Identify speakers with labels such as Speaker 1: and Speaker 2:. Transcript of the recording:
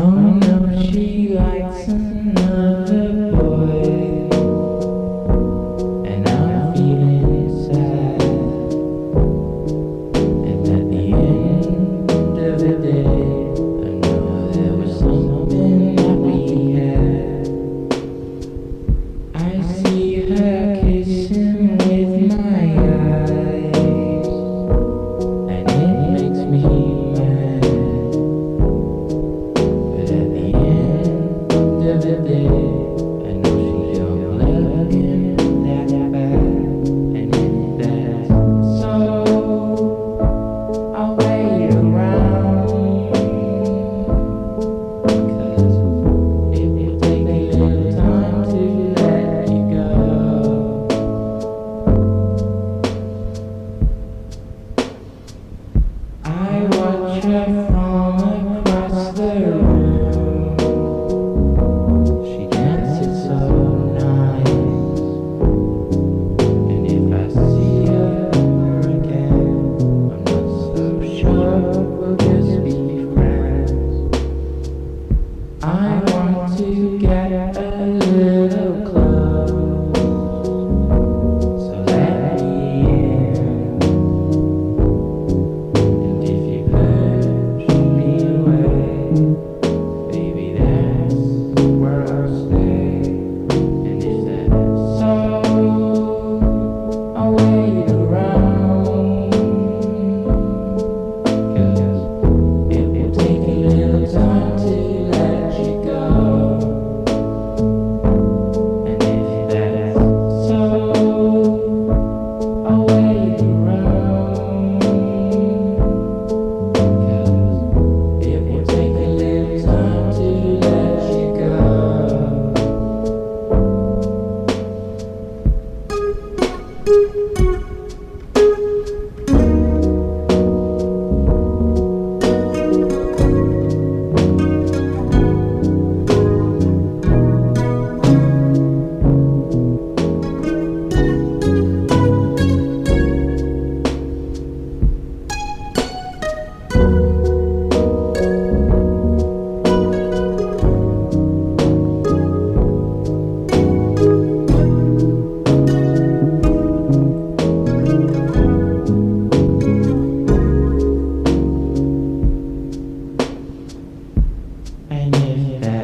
Speaker 1: Oh no, she day, away, And if that's